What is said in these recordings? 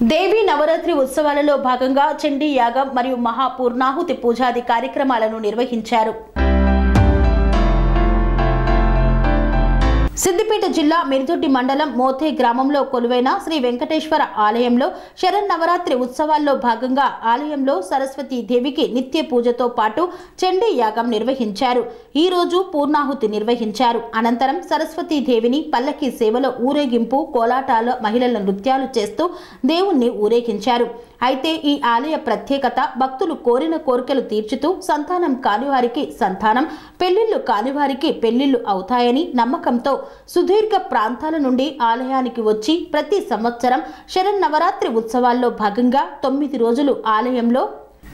దేవీ నవరాత్రి ఉత్సవాలలో భాగంగా చండీ యాగం మరియు మహాపూర్ణాహుతి పూజాది కార్యక్రమాలను నిర్వహించారు. సిద్దిపేట జిల్లా మిరుదొడ్డి మండలం మోతే గ్రామంలో కొలువైన శ్రీ వెంకటేశ్వర ఆలయంలో శరన్నవరాత్రి ఉత్సవాల్లో భాగంగా ఆలయంలో సరస్వతీ దేవికి నిత్య పూజతో పాటు చండీ యాగం నిర్వహించారు. ఈ రోజు పూర్ణాహుతి నిర్వహించారు. అనంతరం సరస్వతీ దేవిని పల్లకి సేవలో ఊరేగింపు కోలాటాల మహిళల నృత్యాలు చేస్తూ దేవుణ్ణి ఊరేగించారు. అయితే ఈ ఆలయ ప్రత్యేకత భక్తులు కోరిన కోరికలు తీర్చుతూ సంతానం కానివారికి సంతానం పెళ్ళిళ్ళు కానివారికి పెళ్ళిళ్ళు అవుతాయని నమ్మకంతో సుదీర్ఘ ప్రాంతాల నుండి ఆలయానికి వచ్చి ప్రతి సంవత్సరం శరన్నవరాత్రి ఉత్సవాల్లో భాగంగా తొమ్మిది రోజులు ఆలయంలో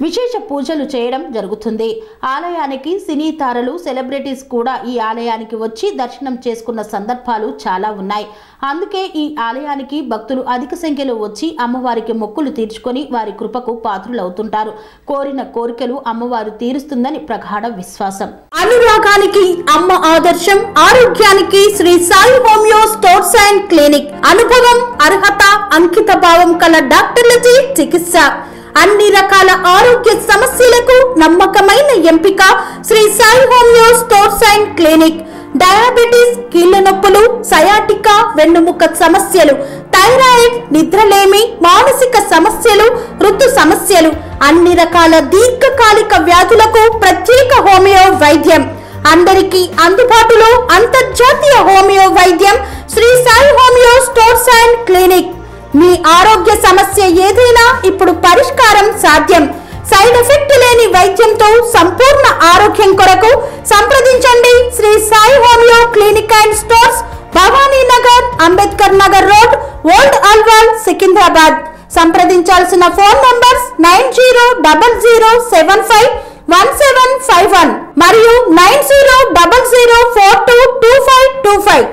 విశేష పూజలు చేయడం జరుగుతుంది. ఆలయానికి సినీ తారలు సెలబ్రిటీస్ కూడా ఈ ఆలయానికి వచ్చి దర్శనం చేసుకున్న సందర్భాలు చాలా ఉన్నాయి. అందుకే ఈ ఆలయానికి భక్తులు అధిక సంఖ్యలో వచ్చి అమ్మవారికి మొక్కులు తీర్చుకొని వారి కృపకు పాత్రులవుతుంటారు. కోరిన కోరికలు అమ్మవారు తీరుస్తుందని ప్రగాఢ విశ్వాసం. అనురాగానికి అమ్మ ఆదర్శం ఆరోగ్యానికి Shri Sai homeo stores and clinic. అనుభవం అర్హత అంకిత భావం కల డాక్టర్లచే చికిత్స. అన్ని రకాల ఆరోగ్య సమస్యలకు నమ్మకమైన ఎంపిక Shri Sai homeo stores and clinic. Diabetes కీళ్ళ నొప్పులు సయాటికా వెన్నుముక సమస్యలు థైరాయిడ్ నిద్రలేమి మానసిక సమస్యలు ఋతు సమస్యలు అన్ని రకాల దీర్ఘకాలిక వ్యాధులకు ప్రత్యేక హోమియో వైద్యం. అందరికీ అందుబాటులో అంతర్జాతీయ హోమియో వైద్యం Shri Sai homeo stores and clinic. మీ ఆరోగ్య సమస్య ఏదైనా ఇప్పుడు పరిష్కారం సాధ్యం. సైడ్ ఎఫెక్ట్ లేని వైద్యంతో సంపూర్ణ ఆరోగ్యం కొరకు సంప్రదించండి Shri Sai homeo clinic and stores Bhavani Nagar Ambedkar Nagar road old Alwal Secunderabad. సంప్రదించాల్సిన phone numbers nine zero double zero seven five one seven five one మరియు nine zero double zero four two two five two five.